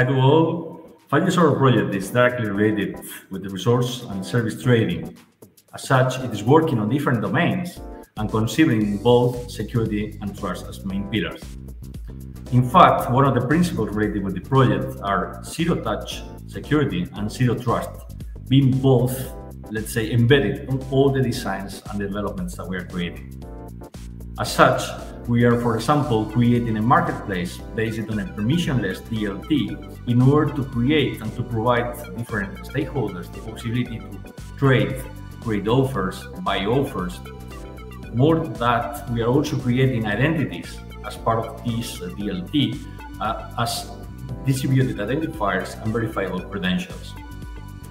Hi to all. 5GZORRO project is directly related with the resource and service trading. As such, it is working on different domains and considering both security and trust as main pillars. In fact, one of the principles related with the project are zero touch security and zero trust, being both, let's say, embedded in all the designs and developments that we are creating. As such, we are, for example, creating a marketplace based on a permissionless DLT in order to create and to provide different stakeholders the possibility to trade, create offers, buy offers. More that, we are also creating identities as part of this DLT uh, as distributed identifiers and verifiable credentials.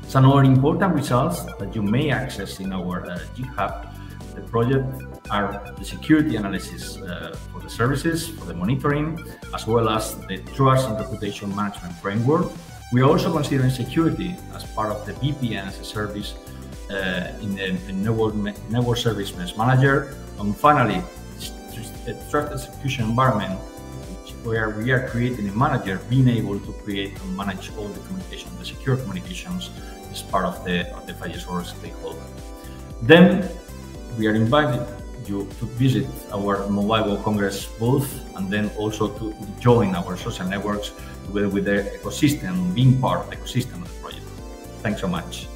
Some other important results that you may access in our uh, GitHub the project are the security analysis uh, for the services, for the monitoring, as well as the trust and reputation management framework. We are also considering security as part of the VPN as a service uh, in the, the network, network service mesh manager. And finally, a trust execution environment where we are creating a manager being able to create and manage all the communication, the secure communications as part of the, of the 5G stakeholder. Then we are inviting you to visit our Mobile World Congress booth and then also to join our social networks together with the ecosystem, being part of the ecosystem of the project. Thanks so much.